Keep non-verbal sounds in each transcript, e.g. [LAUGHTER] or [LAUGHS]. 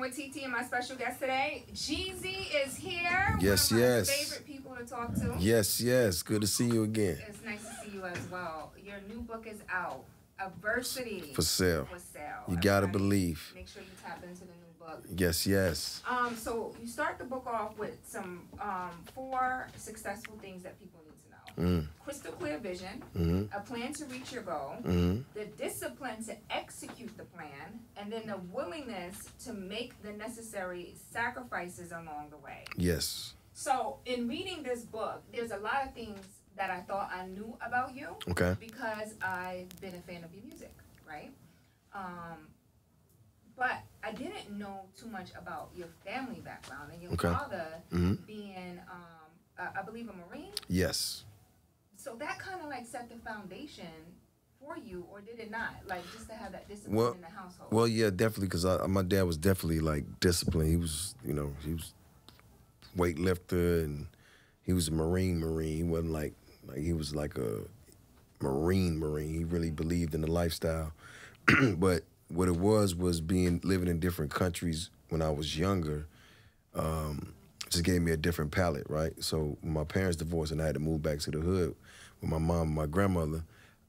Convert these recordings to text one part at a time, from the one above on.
with TT and my special guest today. Jeezy is here. Yes, one of my yes. Favorite people to talk to. Yes, yes. Good to see you again. It's nice to see you as well. Your new book is out. Adversity For sale. For sale. You gotta believe. Make sure you tap into the new book. Yes, yes. Um, so you start the book off with some um, four successful things that people need. Mm, Crystal clear vision, mm-hmm, a plan to reach your goal, mm-hmm. the discipline to execute the plan, and then the willingness to make the necessary sacrifices along the way. Yes. So, in reading this book, there's a lot of things that I thought I knew about you Okay. because I've been a fan of your music, right? Um, but I didn't know too much about your family background and your Okay. father Mm-hmm. being, um, I believe, a Marine. Yes. That kind of like set the foundation for you, or did it not? Like just to have that discipline Well- in the household. Well, yeah, definitely, because my dad was definitely like disciplined. He was, you know, he was weightlifter and he was a Marine Marine. He wasn't like, like he was like a Marine Marine. He really believed in the lifestyle. [CLEARS THROAT] but what it was was being living in different countries when I was younger. Um, just gave me a different palette, right? So my parents divorced and I had to move back to the hood with my mom and my grandmother,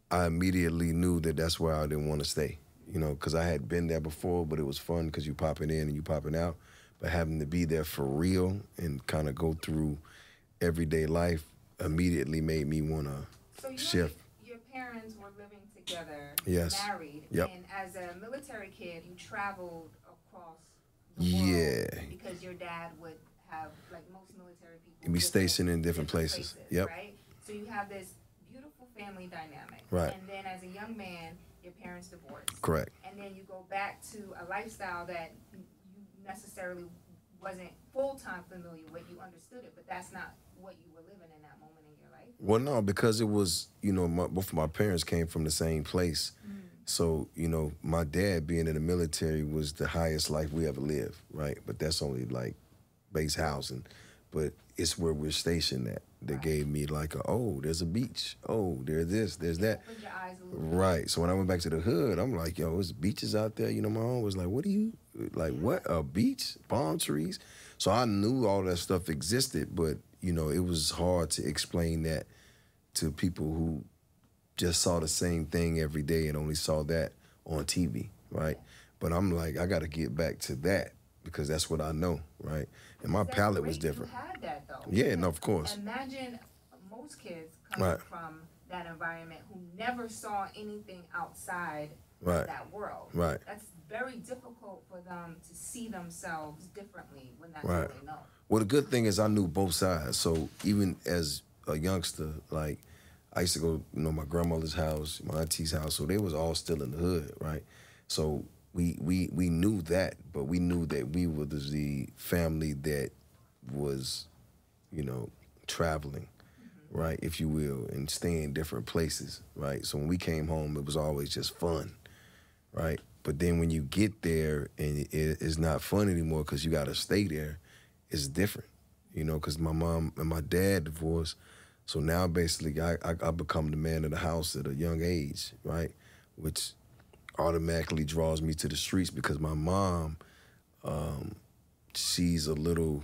I immediately knew that that's where I didn't want to stay. You know, because I had been there before, but it was fun because you popping in and you popping out. But having to be there for real and kind of go through everyday life immediately made me want to so shift. your parents were living together, Yes. married, Yep. and as a military kid, you traveled across the Yeah. world because your dad would have like most military people Be stationed in different places. Yep. Right. So you have this beautiful family dynamic, Right. And then as a young man, your parents divorce. Correct. and then you go back to a lifestyle that you necessarily wasn't full time familiar with. You understood it, but that's not what you were living in that moment in your life. Well, no, because it was, you know, my, both of my parents came from the same place. Mm. So, you know, my dad being in the military was the highest life we ever lived, right? But that's only like base housing. But it's where we're stationed at that Right. gave me like a, oh, there's a beach. Oh, there's this, there's that. Opened your eyes a little bit. Right. So when I went back to the hood, I'm like, yo, there's beaches out there. You know, my mom was like, what are you, like, what? A beach? Palm trees? So I knew all that stuff existed, but, you know, it was hard to explain that to people who just saw the same thing every day and only saw that on TV, right? But I'm like, I got to get back to that because that's what I know, right? And my palette was different. You had that though. Yeah, no, of course. Imagine most kids coming Right. from that environment who never saw anything outside Right. that world. Right. That's very difficult for them to see themselves differently when that's Right. all they know. Well, the good thing is I knew both sides. So even as a youngster, like I used to go, you know, my grandmother's house, my auntie's house. So they was all still in the hood, right? So we we we knew that, but we knew that we were the, family that was, you know, traveling, right, if you will, and staying in different places, right. So when we came home, it was always just fun, right. But then when you get there and it, it's not fun anymore because you got to stay there, it's different, you know, because my mom and my dad divorced. So now basically I, I, I become the man of the house at a young age, right? Which automatically draws me to the streets because my mom, um, she's a little,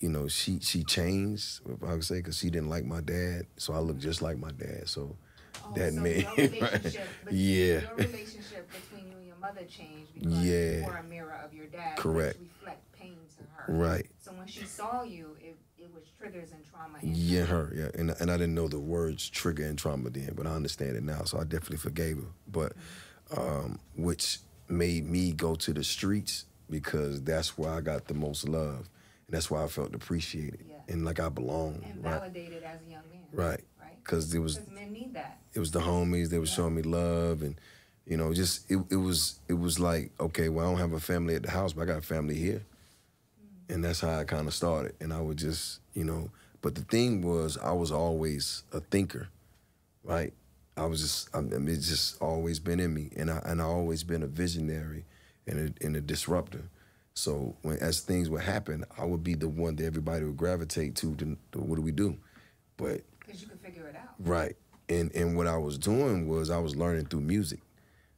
you know, she she changed, if I would say, because she didn't like my dad. So I look just like my dad. So Oh, that so [LAUGHS] relationship [LAUGHS] between, Yeah. Your relationship between you and your mother changed because Yeah. you were a mirror of your dad. Correct. Which reflect pain to her. right. So when she saw you, it, it was triggers and trauma. In Yeah, her, yeah. And and I didn't know the words trigger and trauma then, but I understand it now. So I definitely forgave her. But um, which made me go to the streets because that's where I got the most love. And that's why I felt appreciated Yeah. and like I belonged. And Right. validated as a young man. Right. Right. Because it was Because men need that. it was the homies they were Yeah. showing me love and you know just it, it was it was like okay well i don't have a family at the house but i got a family here and that's how i kind of started and i would just you know but the thing was i was always a thinker right i was just i mean it's just always been in me and i and i always been a visionary and a, and a disruptor so when as things would happen i would be the one that everybody would gravitate to to, to what do we do but Because you could figure it out. Right. And and what I was doing was I was learning through music,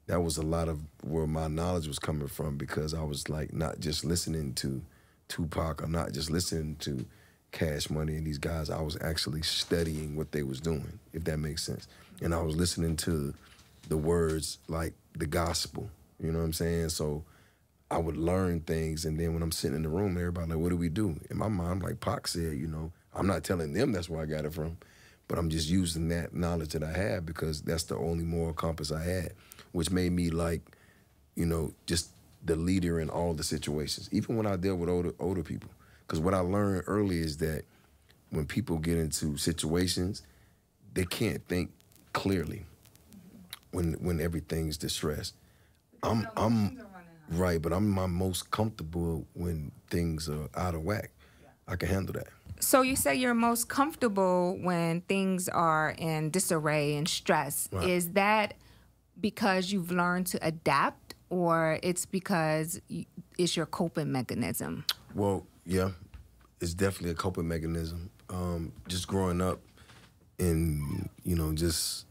that was a lot of where my knowledge was coming from because I was like not just listening to Tupac, I'm not just listening to Cash Money and these guys. I was actually studying what they was doing, if that makes sense. And I was listening to the words like the gospel. You know what I'm saying? So I would learn things, and then when I'm sitting in the room, everybody like, "What do we do?" In my mind, like Pac said, you know, I'm not telling them that's where I got it from, but I'm just using that knowledge that I have because that's the only moral compass I had, which made me like, you know, just the leader in all the situations, even when I deal with older older people. Because what I learned early is that when people get into situations, they can't think clearly when when everything's distressed. I'm I'm emotions are running high. right, but I'm my most comfortable when things are out of whack. I can handle that. So you say you're most comfortable when things are in disarray and stress. Right. Is that because you've learned to adapt, or it's because it's your coping mechanism? Well, yeah, it's definitely a coping mechanism. Um, just growing up and, you know, just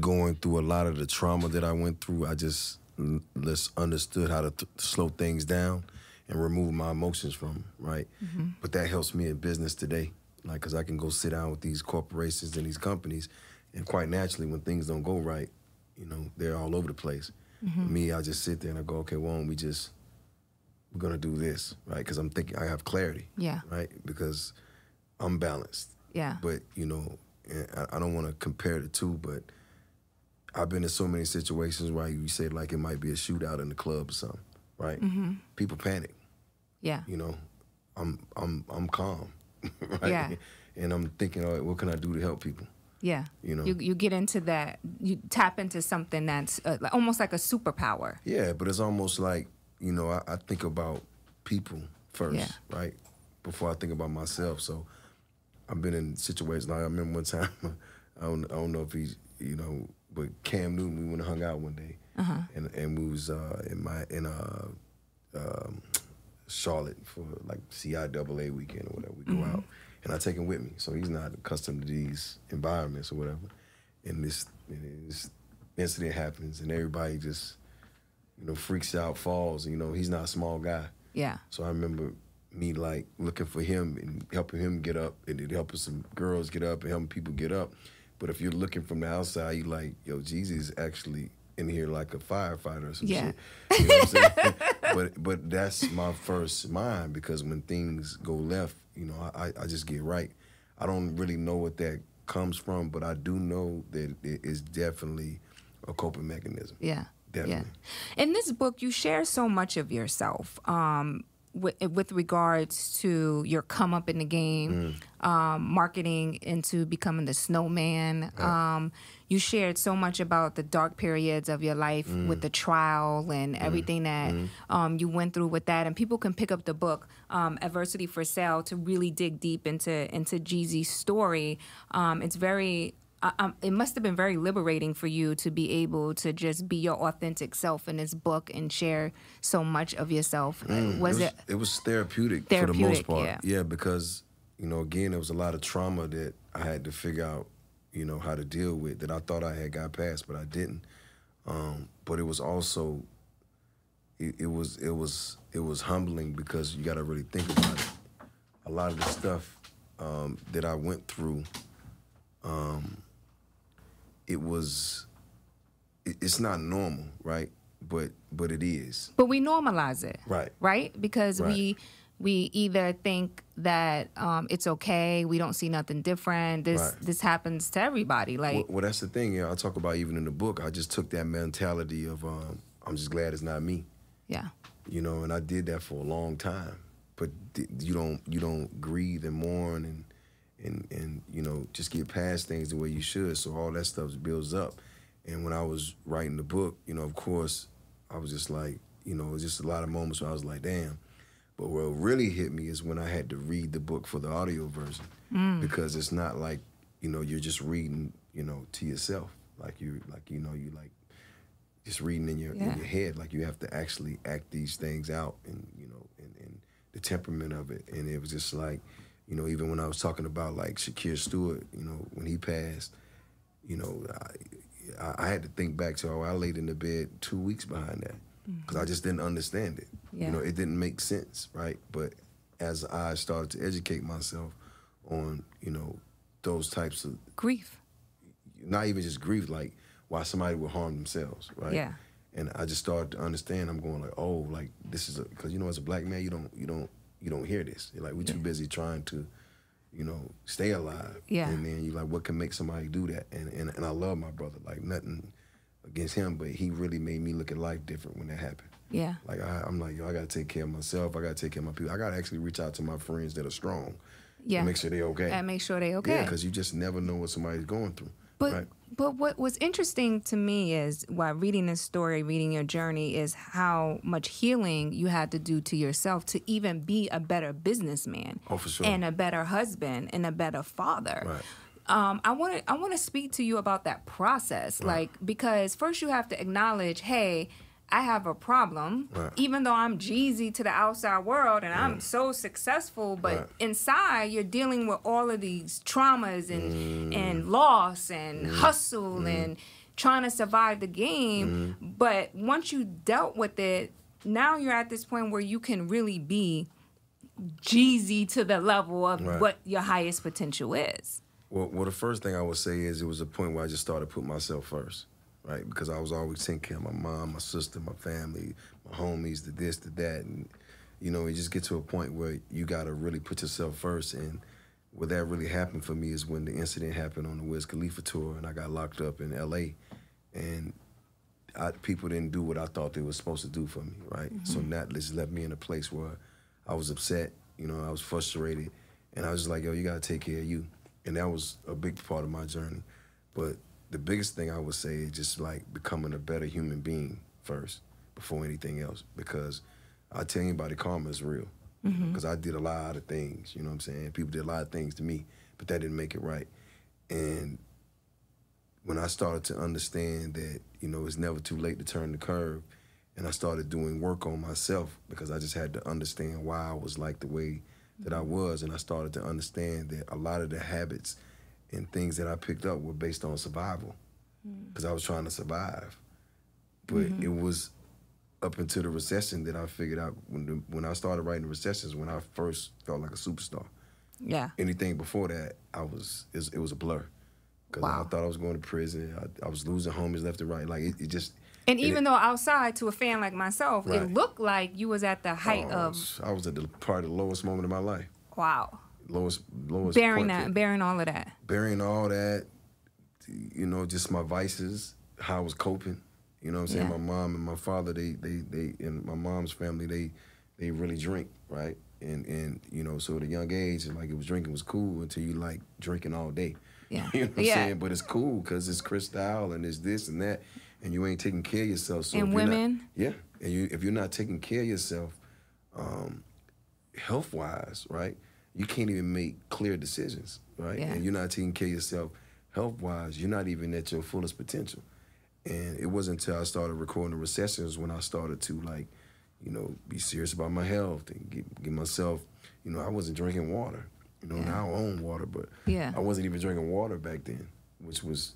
going through a lot of the trauma that I went through, I just mm, just understood how to th- slow things down and remove my emotions from right? But that helps me in business today, like, because I can go sit down with these corporations and these companies, and quite naturally, when things don't go right, you know, they're all over the place. Me, I just sit there and I go, okay, don't we just we're gonna do this, right? Because I'm thinking I have clarity, Yeah. right? Because I'm balanced, Yeah. but you know, I, I don't want to compare the two, but I've been in so many situations where you say like it might be a shootout in the club or something, right? Mm-hmm. People panic, yeah. you know. I'm I'm I'm calm, [LAUGHS] right? Yeah. And I'm thinking, all right, what can I do to help people? Yeah. You know. you, you get into that, you tap into something that's uh, almost like a superpower. Yeah, but it's almost like you know I, I think about people first, Yeah. right, before I think about myself. So I've been in situations. Like I remember one [LAUGHS] time, I don't I don't know if he's you know, but Cam Newton, we went and hung out one day, Uh-huh. and and we was uh, in my in uh, um, Charlotte for like CIAA weekend or whatever. We go Mm-hmm. out, and I take him with me, so he's not accustomed to these environments or whatever. And this, and this incident happens, and everybody just you know freaks out, falls. You know, he's not a small guy. Yeah. So I remember me like looking for him and helping him get up, and then helping some girls get up and helping people get up. But if you're looking from the outside, you like, yo, Jeezy's actually in here like a firefighter or some Yeah. shit. You know what I'm saying? [LAUGHS] but but that's my first mind because when things go left, you know, I, I just get right. I don't really know what that comes from, but I do know that it is definitely a coping mechanism. Yeah. Definitely. Yeah. In this book, you share so much of yourself um, with, with regards to your come up in the game, um, marketing into becoming the snowman. Um, you shared so much about the dark periods of your life with the trial and everything that um, you went through with that. And people can pick up the book, um, Adversity for Sale, to really dig deep into into Jeezy's story. Um, it's very um, it must have been very liberating for you to be able to just be your authentic self in this book and share so much of yourself. Uh, was it? It was therapeutic, for the most part. yeah. because you know, again, it was a lot of trauma that I had to figure out, you know, how to deal with that I thought I had got past, but I didn't. Um, but it was also, it, it was it was it was humbling because you got to really think about it. A lot of the stuff um, that I went through, um, it was, it's not normal, right? But but it is, But we normalize it, right? right? Because Right. we we either think that um, it's okay, we don't see nothing different. This Right. this happens to everybody. Like Well, well, that's the thing. Yeah, I talk about even in the book. I just took that mentality of um, I'm just glad it's not me, yeah, you know. And I did that for a long time. But you don't you don't grieve and mourn and and and you know just get past things the way you should. So all that stuff builds up. And when I was writing the book, you know, of course, I was just like, you know, it was just a lot of moments where I was like, damn. But what really hit me is when I had to read the book for the audio version mm. because it's not like you know you're just reading you know to yourself like you like you know you like just reading in your Yeah. in your head like you have to actually act these things out and you know and, and the temperament of it and it was just like you know even when I was talking about like Shakir Stewart you know when he passed you know, I, I had to think back to how I laid in the bed two weeks behind that because I mm-hmm. just didn't understand it. Yeah. You know, it didn't make sense, right? But as I started to educate myself on, you know, those types of Grief. not even just grief, like why somebody would harm themselves, right? Yeah. And I just started to understand. I'm going like, oh, like this is because you know, as a black man, you don't, you don't, you don't hear this. You're like we're too busy trying to, you know, stay alive. Yeah. And then you're like, what can make somebody do that? And and and I love my brother, like nothing against him, but he really made me look at life different when that happened. Yeah. Like I, I'm like, yo, I gotta take care of myself. I gotta take care of my people. I gotta actually reach out to my friends that are strong. Yeah. Make sure they're okay. And make sure they're okay. Yeah, because you just never know what somebody's going through. But right? But what was interesting to me is while reading this story, reading your journey, is how much healing you had to do to yourself to even be a better businessman. Oh, for sure. And a better husband and a better father. Right. Um, I want to I want to speak to you about that process, like because first you have to acknowledge, hey, I have a problem, Right. even though I'm Jeezy to the outside world and I'm so successful, but Right. inside you're dealing with all of these traumas and Mm. and loss and hustle and trying to survive the game. Mm. But once you dealt with it, now you're at this point where you can really be Jeezy to the level of Right. what your highest potential is. Well, well, the first thing I would say is it was a point where I just started putting myself first, right? Because I was always taking care of my mom, my sister, my family, my homies, the this, the that, and you know, you just get to a point where you got to really put yourself first. And where that really happened for me is when the incident happened on the Wiz Khalifa tour, and I got locked up in L.A. and I, people didn't do what I thought they were supposed to do for me, right? Mm-hmm. So that just left me in a place where I was upset, you know, I was frustrated, and I was just like, yo, you gotta take care of you, and that was a big part of my journey. But the biggest thing I would say is just like becoming a better human being first before anything else, because I tell anybody, karma is real. Mm-hmm. Because I did a lot of things, you know what I'm saying? People did a lot of things to me, but that didn't make it right. And when I started to understand that, you know, it's never too late to turn the curve, and I started doing work on myself because I just had to understand why I was like the way that I mm-hmm. was, and I started to understand that a lot of the habits and things that I picked up were based on survival, mm. because I was trying to survive. But mm-hmm. it was up until the recession that I figured out when the, when I started writing the recessions when I first felt like a superstar Yeah. anything before that, I was it was, it was a blur. Cause Wow. I thought I was going to prison. I, I was losing homies left and right. Like it, it just. And it- even though outside to a fan like myself, Right. it looked like you was at the height oh, I of was- I was at the part of the lowest moment of my life. wow, Lowest, lowest. bearing that, bearing all of that. bearing all that, you know, just my vices, how I was coping. You know what I'm saying? Yeah. My mom and my father, they, they, they, and my mom's family, they, they really drink, right? And and you know, so at a young age, like it was drinking was cool until you like drinking all day. Yeah. [LAUGHS] you know what I'm saying? But it's cool because it's Cristal and it's this and that, and you ain't taking care of yourself. So And you're not- women. yeah, and you if you're not taking care of yourself, um, health wise, right? You can't even make clear decisions, right? Yeah. And you're not taking care of yourself health wise. You're not even at your fullest potential. And it wasn't until I started recording the recessions when I started to like, you know, be serious about my health and get, get myself, you know, I wasn't drinking water. You know, Yeah. now I own water, but Yeah. I wasn't even drinking water back then, which was,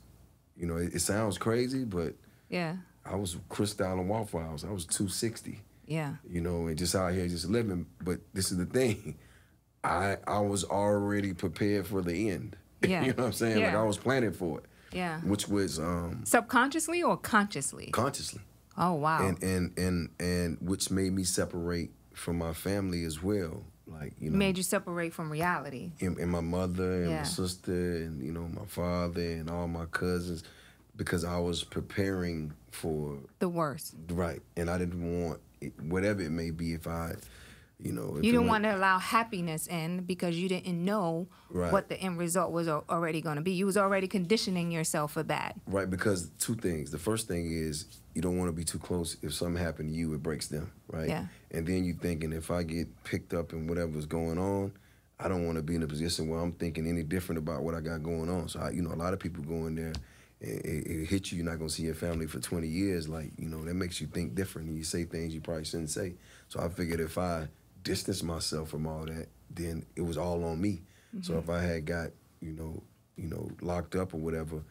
you know, it, it sounds crazy, but Yeah, I was Cristal and Waffle House. I was 260 yeah, you know, and just out here just living. But this is the thing, I I was already prepared for the end. [LAUGHS] Yeah. you know what I'm saying? Like I was planning for it, yeah. which was um Subconsciously or consciously? consciously, Oh wow. and and and and which made me separate from my family as well. Like you know, Made you separate from reality. and, and my mother and Yeah. my sister and you know my father and all my cousins, because I was preparing for The worst. right, and I didn't want it, whatever it may be if I. You know, You didn't want to allow happiness in because you didn't know Right. what the end result was already going to be. You was already conditioning yourself for that. Right, because two things. The first thing is you don't want to be too close. If something happened to you, it breaks them, right? Yeah. And then you thinking if I get picked up in whatever's going on, I don't want to be in a position where I'm thinking any different about what I got going on. So I, you know, a lot of people go in there, it, it, it hit you. You're not gonna see your family for 20 years. Like you know, that makes you think different, and you say things you probably shouldn't say. So I figured if I distance myself from all that, then it was all on me. So mm-hmm. if I had got you know, you know, locked up or whatever,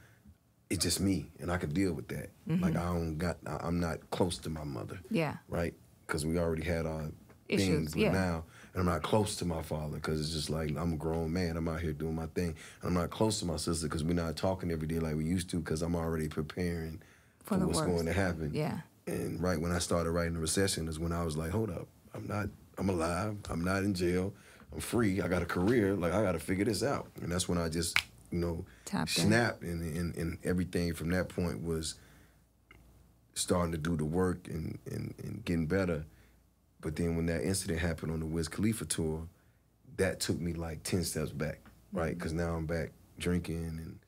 it's just me, and I can deal with that. Mm-hmm. Like I don't got, I'm not close to my mother, Yeah. right? Because we already had our Issues, things, yeah. now, and I'm not close to my father because it's just like I'm a grown man. I'm out here doing my thing. And I'm not close to my sister because we're not talking every day like we used to because I'm already preparing For for, what's worst. going to happen. Yeah. And right when I started writing the recession is when I was like, hold up, I'm not, I'm alive. I'm not in jail. I'm free. I got a career. Like I got to figure this out. And that's when I just, you know, Tapped snapped, and, and and everything from that point was starting to do the work and and, and getting better. But then when that incident happened on the Wiz Khalifa tour, that took me like ten steps back, right? Mm-hmm. Because now I'm back drinking and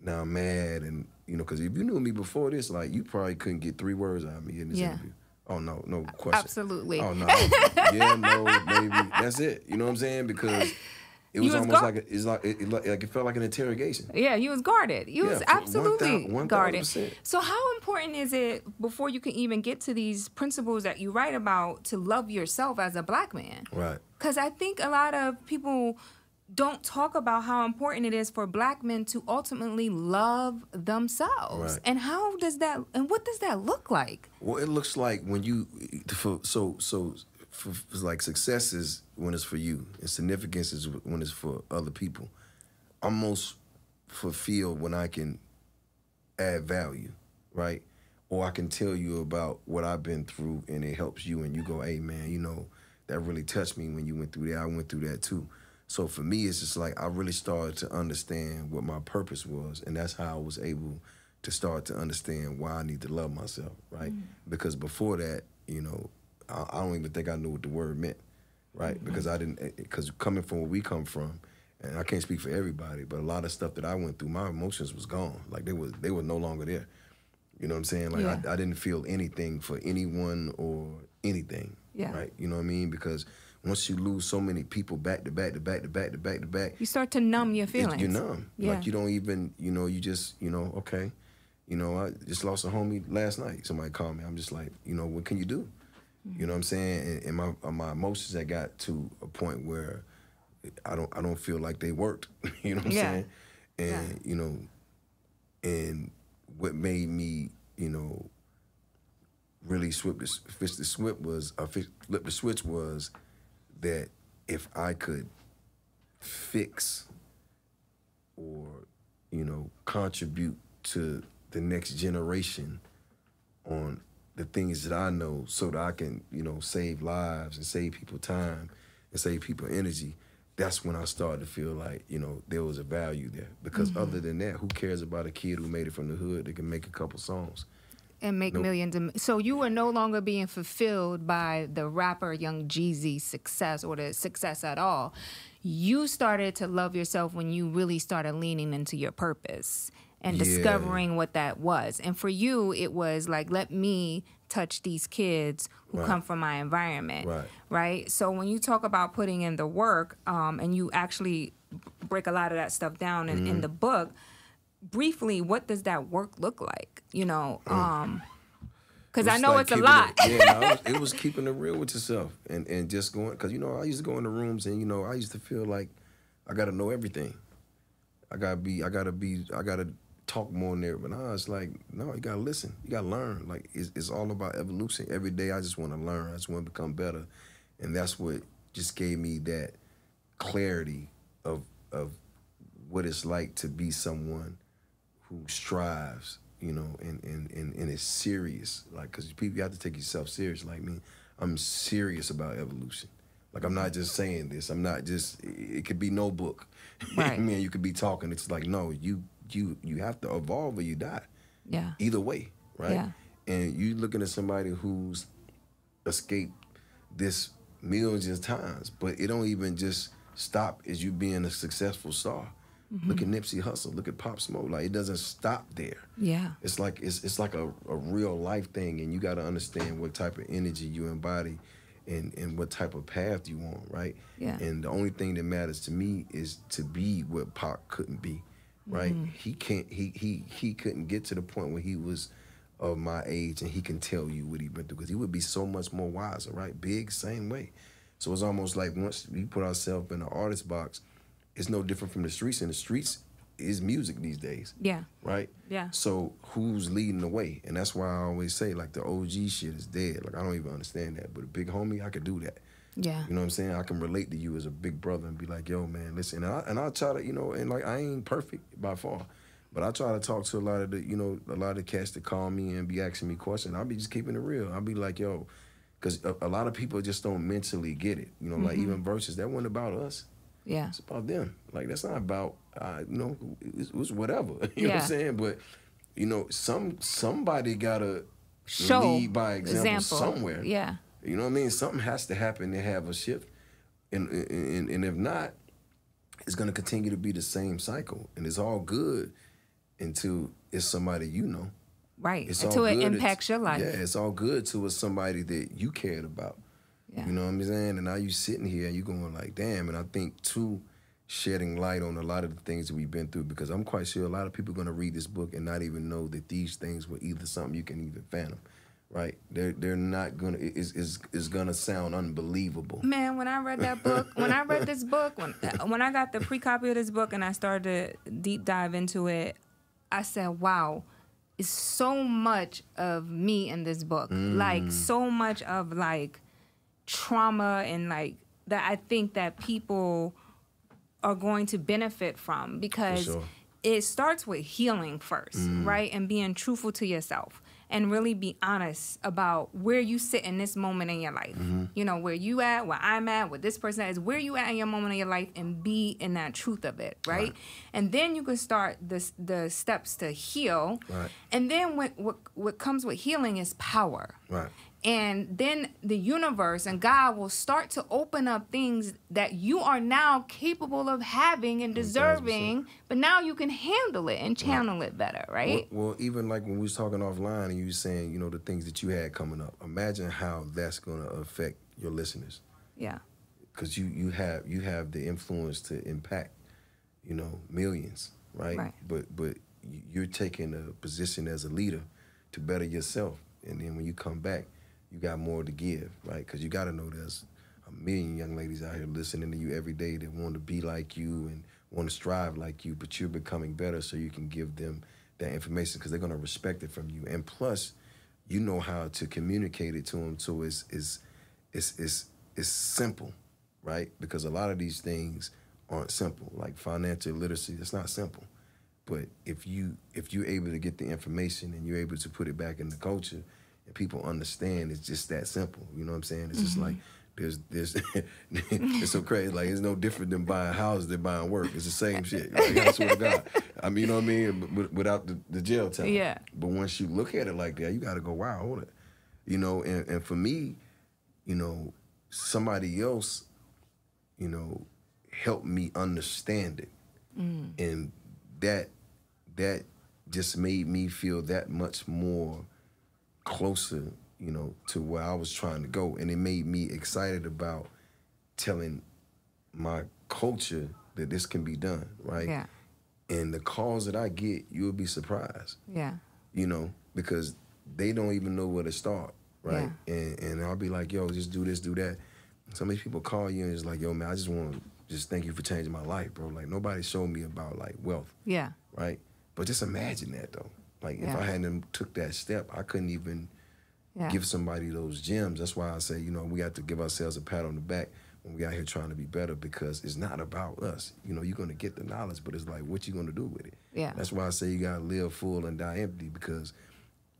now I'm mad and you know because if you knew me before this, like you probably couldn't get three words out of me in this Yeah. interview. Oh no, no question. Absolutely. Oh no, [LAUGHS] yeah, no, maybe that's it. You know what I'm saying? Because it was was almost like a, it's like it, it, like it felt like an interrogation. Yeah, you was guarded. You Yeah, was absolutely 1000 guarded. 1000%. So how important is it before you can even get to these principles that you write about to love yourself as a black man? Right. Because I think a lot of people don't talk about how important it is for black men to ultimately love themselves. Right. And how does that, and what does that look like? Well, it looks like when you for, so so for, for like success is when it's for you, and significance is when it's for other people. I'm most fulfilled when I can add value, right? Or I can tell you about what I've been through, and it helps you, and you go, "Hey, man, you know that really touched me when you went through that. I went through that too." So for me, it's just like I really started to understand what my purpose was, and that's how I was able to start to understand why I need to love myself, right? Mm. Because before that, you know, I, I don't even think I knew what the word meant, right? Mm-hmm. Because I didn't, eh, eh, because coming from where we come from, and I can't speak for everybody, but a lot of stuff that I went through, my emotions was gone, like they was they were no longer there. You know what I'm saying? Like Yeah. I, I didn't feel anything for anyone or anything, Yeah. right? You know what I mean? Because once you lose so many people back to back to back to back to back to back, You start to numb your feelings. You're numb. Yeah. Like you don't even, you know, you just, you know, okay, you know, I just lost a homie last night. Somebody called me. I'm just like, you know, what can you do? You know what I'm saying? And, and my uh, my emotions had got to a point where I don't I don't feel like they worked. [LAUGHS] you know what I'm Yeah. saying? And you know, and what made me, you know, really flip the fish the switch was uh, flip the switch was that if I could fix or you know contribute to the next generation on the things that I know so that I can you know save lives and save people time and save people energy that's when I started to feel like you know there was a value there. Because mm-hmm. other than that who cares about a kid who made it from the hood that can make a couple songs and make Nope. millions. Of, so you were no longer being fulfilled by the rapper Young Jeezy's success or the success at all. You started to love yourself when you really started leaning into your purpose and Yeah. discovering what that was. And for you, it was like, let me touch these kids who Right. come from my environment. Right. Right. So when you talk about putting in the work, um, and you actually break a lot of that stuff down in, Mm-hmm. in the book, briefly, what does that work look like? You know, um, because I know like it's a lot. It, yeah, no, it, was, it was [LAUGHS] keeping it real with yourself and, and just going because you know I used to go in the rooms and you know I used to feel like I got to know everything. I gotta be, I gotta be, I gotta talk more in there. But nah, it's like no, you gotta listen, you gotta learn. Like it's, it's all about evolution. Every day I just want to learn. I just want to become better, and that's what just gave me that clarity of of what it's like to be someone who strives, you know, and and and, and is serious. Like, cause people you have to take yourself serious. Like me, I'm serious about evolution. Like I'm not just saying this. I'm not just. It, it could be no book. [LAUGHS] Right. I mean, you could be talking. It's like no, you you you have to evolve or you die. Yeah. Either way, right? Yeah. And you looking at somebody who's escaped this millions of times, but it don't even just stop as you being a successful star. Look at Nipsey Hussle. Look at Pop Smoke. Like it doesn't stop there. Yeah. It's like it's it's like a, a real life thing, and you got to understand what type of energy you embody, and and what type of path you want, right? Yeah. And the only thing that matters to me is to be what Pop couldn't be, right? Mm-hmm. He can't. He he he couldn't get to the point where he was of my age, and he can tell you what he went through because he would be so much more wiser, right? Big, same way. So it's almost like once we put ourselves in the artist box, it's no different from the streets. and the streets, is music these days. Yeah. Right? Yeah. So who's leading the way? And that's why I always say like the OG shit is dead. Like I don't even understand that. But a big homie, I could do that. Yeah. You know what I'm saying? I can relate to you as a big brother and be like, yo, man, listen. And I and I try to, you know, and like I ain't perfect by far. But I try to talk to a lot of the, you know, a lot of the cats that call me and be asking me questions. I'll be just keeping it real. I'll be like, yo, because a, a, lot of people just don't mentally get it. You know, like mm-hmm. even verses that wasn't about us. Yeah. It's about them. Like that's not about, uh, you know, it was whatever. [LAUGHS] You know what I'm saying? But you know, some somebody gotta Show lead by example, somewhere. Yeah. You know what I mean? Something has to happen to have a shift, and and, and if not, it's gonna continue to be the same cycle, and it's all good until it's somebody you know. Right. It's Until it impacts your life. Yeah, it's all good to it's somebody that you cared about. Yeah. You know what I'm saying? And now you sitting here and you going like, damn. And I think too, shedding light on a lot of the things that we've been through because I'm quite sure a lot of people are gonna read this book and not even know that these things were either something you can even fathom. Right? They're they're not gonna it's it's, it's gonna sound unbelievable. Man, when I read that book, when I read this book, when when I got the pre copy of this book and I started to deep dive into it, I said, "Wow, it's so much of me in this book. Like mm. so much of like trauma and like that. I think that people are going to benefit from because sure. it starts with healing first, mm. right? And being truthful to yourself and really be honest about where you sit in this moment in your life. Mm-hmm. You know, where you at, where I'm at, where this person is, where you at in your moment in your life and be in that truth of it, right? Right. And then you can start the the steps to heal. Right. And then what what what comes with healing is power. Right. And then the universe and God will start to open up things that you are now capable of having and deserving, but now you can handle it and channel it better, right? Well, well, even like when we was talking offline and you saying, you know, the things that you had coming up. Imagine how that's gonna affect your listeners. yeah. because you you have you have the influence to impact you know millions right, Right. but but you're taking a position as a leader to better yourself and then when you come back you got more to give right because you got to know there's a million young ladies out here listening to you every day that want to be like you and want to strive like you but you're becoming better so you can give them that information because they're going to respect it from you and plus you know how to communicate it to them so it's it's it's it's, it's simple right? Because a lot of these things aren't simple. Like financial literacy, it's not simple. But if you if you're able to get the information and you're able to put it back in the culture and people understand it's just that simple. You know what I'm saying? It's just mm-hmm. like there's there's [LAUGHS] it's so crazy. Like it's no different than buying houses than buying work. It's the same [LAUGHS] shit. Like, I swear to God. I mean, you know what I mean? Without the, the jail time. Yeah. But once you look at it like that, you gotta go, wow, hold it. You know, and, and for me, you know, somebody else you know, helped me understand it. Mm. And that that just made me feel that much more closer, you know, to where I was trying to go. And it made me excited about telling my culture that this can be done, right? Yeah. And the calls that I get, you'll be surprised Yeah. you know, because they don't even know where to start, right? And and I'll be like, yo, just do this, do that. Of these people call you and it's like, yo, man, I just want to just thank you for changing my life, bro. Like nobody showed me about like wealth, Yeah. right? But just imagine that though. Like if I hadn't took that step, I couldn't even Yeah. give somebody those gems. That's why I say, you know, we have to give ourselves a pat on the back when we out here trying to be better because it's not about us. You know, you're gonna get the knowledge, but it's like what you gonna do with it. Yeah. That's why I say you gotta live full and die empty because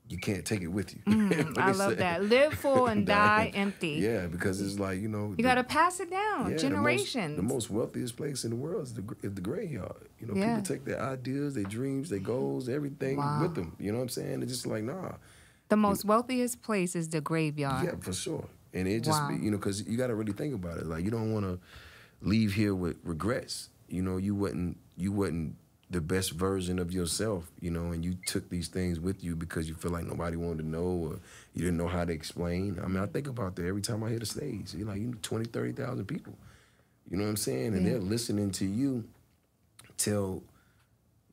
you can't take it with you. [LAUGHS] Mm, I love that. Live full [LAUGHS] and die empty. Yeah, because it's like you know You got to pass it down, yeah, generations. The most, the most wealthiest place in the world is the is the graveyard. You know, Yeah. people take their ideas, their dreams, their goals, everything Wow. with them. You know what I'm saying? It's just like nah. The most wealthiest place is the graveyard. Yeah, for sure. And it just, Wow. you know, because you got to really think about it. Like, you don't want to leave here with regrets. You know, you wouldn't you wasn't the best version of yourself. You know, and you took these things with you because you feel like nobody wanted to know or you didn't know how to explain. I mean, I think about that every time I hit a stage. You're like, you know, 20, 30,000 people. You know what I'm saying? And Yeah. they're listening to you tell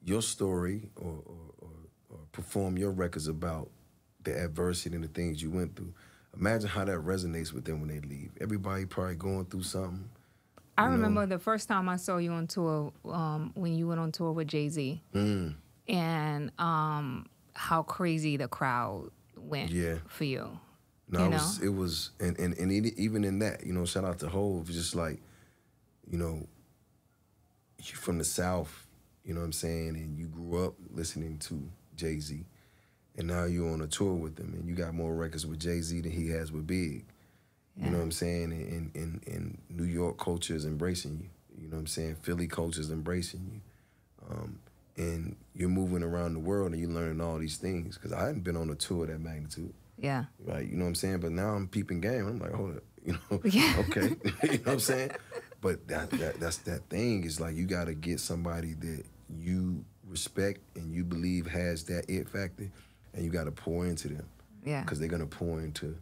your story or, or, or, or perform your records about the adversity and the things you went through. Imagine how that resonates with them when they leave. Everybody probably going through something. I remember the first time I saw you on tour um, when you went on tour with Jay Z, Mm. and um, how crazy the crowd went Yeah. for you. No, you it was it was and, and and even in that, you know, shout out to Hove, just like, you know, you from the South, you know what I'm saying, and you grew up listening to Jay Z, and now you're on a tour with him, and you got more records with Jay Z than he has with Big. You know what I'm saying? And, and, and New York culture is embracing you. You know what I'm saying? Philly culture is embracing you. Um, and you're moving around the world and you're learning all these things. Because I hadn't been on a tour of that magnitude Yeah, right? You know what I'm saying? But now I'm peeping game. I'm like, hold up, [LAUGHS] you know? [LAUGHS] Yeah. Okay, [LAUGHS] you know what I'm saying? But that, that that's that thing is like you got to get somebody that you respect and you believe has that it factor, and you got to pour into them yeah, because they're gonna pour into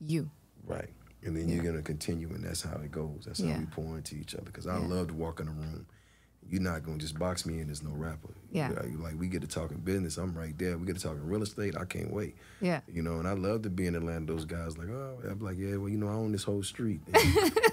you. right, and then you're gonna continue, and that's how it goes. That's how we pour into each other. Because I Yeah. love to walk in a room. You're not gonna just box me in as no rapper. Yeah. You- Like we get to talking business, I'm right there. We get to talking real estate. I can't wait. Yeah, You know, and I love to be in Atlanta. Those guys like, oh, I'm like, yeah, well, you know, I own this whole street. [LAUGHS]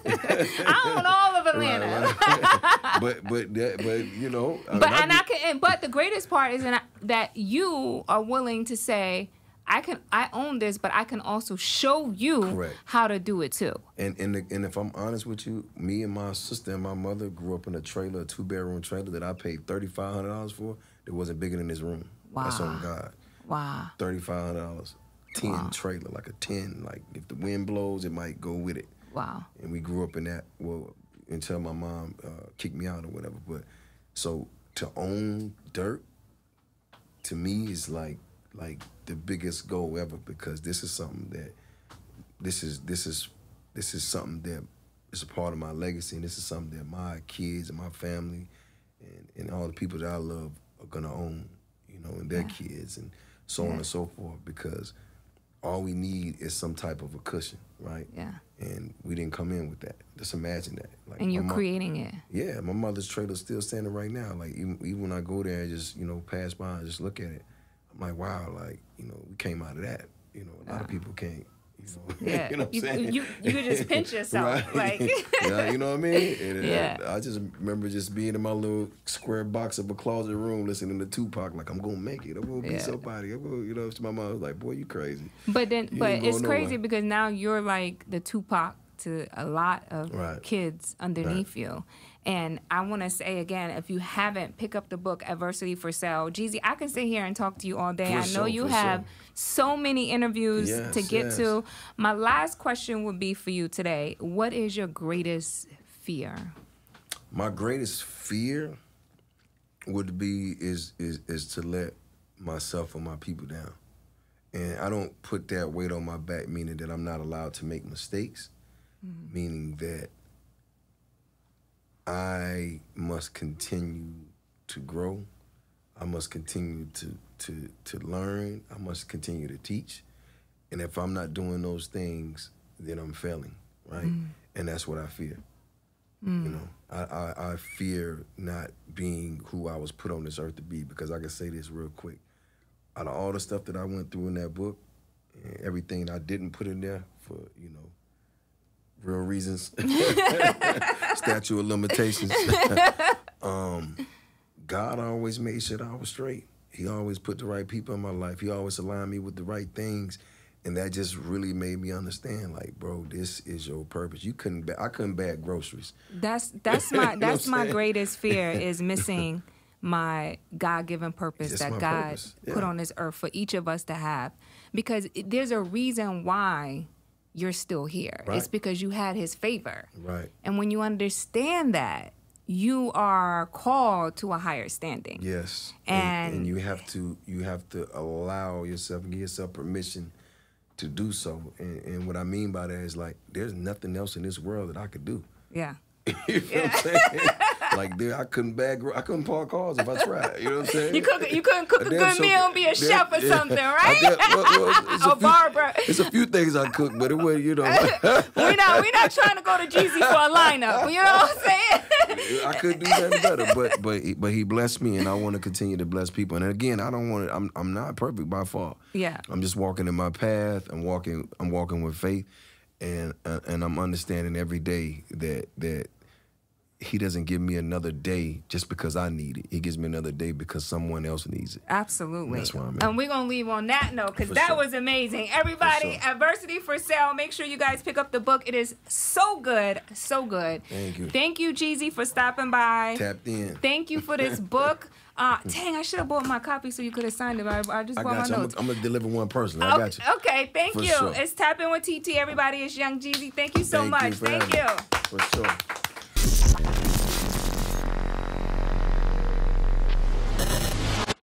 I own all of Atlanta. Right, right. [LAUGHS] but but that, but you know, I But mean, and I I can, and, but the greatest part is that you are willing to say, I can, I own this, but I can also show you Correct. how to do it too. and and the, and if I'm honest with you, me and my sister and my mother grew up in a trailer, a two bedroom trailer that I paid thirty five hundred dollars for. That wasn't bigger than this room. That's on God. Wow. Thirty five hundred dollars. Ten trailer, like a ten. Like if the wind blows, it might go with it. Wow. and we grew up in that well until my mom uh, kicked me out or whatever but so to own dirt to me is like like the biggest goal ever because this is something that this is this is this is something that is a part of my legacy and this is something that my kids and my family and, and all the people that I love are gonna own you know and their kids and so on and so forth because all we need is some type of a cushion right Yeah. and we didn't come in with that. Just imagine that. Like And you're creating it. Yeah, my mother's trailer's still standing right now. Like even, even when I go there and just you know pass by and just look at it, I'm like, wow, like you know we came out of that. You know, a lot of people can't. You know, [LAUGHS] Yeah. you know what I'm saying? you, you could just pinch [LAUGHS] yourself. Like, [LAUGHS] yeah, you know what I mean? And, uh, Yeah. I just remember just being in my little square box of a closet room listening to Tupac, like I'm gonna make it. I'm gonna be Yeah. somebody. I'm gonna, you know, it's my mom was like, boy, you crazy. but then, You but it's going crazy because now you're like the Tupac to a lot of Right. kids underneath you. And I want to say again, if you haven't, pick up the book Adversity for Sale. Jeezy, I can sit here and talk to you all day. For I know sure, you have sure. so many interviews Yes, to get yes. to. My last question would be for you today. What is your greatest fear? My greatest fear would be is is is to let myself or my people down. And I don't put that weight on my back, meaning that I'm not allowed to make mistakes, meaning that I must continue to grow. I must continue to to to learn. I must continue to teach. And if I'm not doing those things, then I'm failing, right? Mm. And that's what I fear. Mm. You know, I, I, I fear not being who I was put on this earth to be because I can say this real quick. Out of all the stuff that I went through in that book, everything I didn't put in there for, you know, real reasons, [LAUGHS] [LAUGHS] statute of limitations, [LAUGHS] um, God always made sure that I was straight. He always put the right people in my life. He always aligned me with the right things. And that just really made me understand, like, bro, this is your purpose. You couldn't, I couldn't bag groceries. That's that's my that's I'm my greatest fear is missing my God given purpose that God purpose, put yeah. on this earth for each of us to have. Because there's a reason why you're still here. It's because you had his favor. Right. And when you understand that, you are called to a higher standing. Yes. And- and you have to you have to allow yourself and give yourself permission to do so. And, and what I mean by that is like there's nothing else in this world that I could do. Yeah. [LAUGHS] you feel what I'm saying? Like there, I couldn't bag I couldn't park cars if I tried. You know what I'm [LAUGHS] saying? You could you couldn't cook a Damn good so- meal and be a chef or something, [LAUGHS] right? did- well, well, it's [LAUGHS] a Or few- Barbara. It's a few things I cook, but it was you know we're not we're not trying to go to Jeezy for a lineup. You know what I'm saying? I could do that better, but but he- but he blessed me, and I want to continue to bless people. And again, I don't want to. I'm I'm not perfect by far. Yeah. I'm just walking in my path. I'm walking. I'm walking with faith, and uh, and I'm understanding every day that that he doesn't give me another day just because I need it. He gives me another day because someone else needs it. Absolutely. That's where I'm at. And we're gonna leave on that note because that sure. was amazing. Everybody, sure. Adversity for Sale. Make sure you guys pick up the book. It is so good, so good. Thank you. Thank you, Jeezy, for stopping by. Tapped in. Thank you for this [LAUGHS] book. Uh, dang, I should have bought my copy so you could have signed it. But I, I just I bought my you. I'm notes. I'm gonna deliver one person. I got you. Okay, thank For you. sure. It's tapping with TT. Everybody, it's Young Jeezy. Thank you so Thank much. you thank you. For sure.